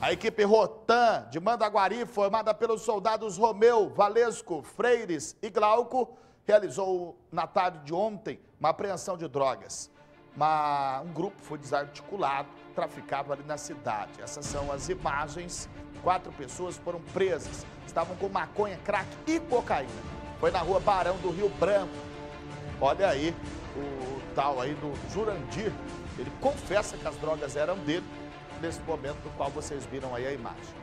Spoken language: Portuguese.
A equipe Rotan de Mandaguari, formada pelos soldados Romeu, Valesco, Freires e Glauco, realizou na tarde de ontem uma apreensão de drogas. Uma, um grupo foi desarticulado, traficava ali na cidade. Essas são as imagens. Quatro pessoas foram presas. Estavam com maconha, crack e cocaína. Foi na rua Barão do Rio Branco. Olha aí o tal aí do Jurandir. Ele confessa que as drogas eram dele nesse momento do qual vocês viram aí a imagem.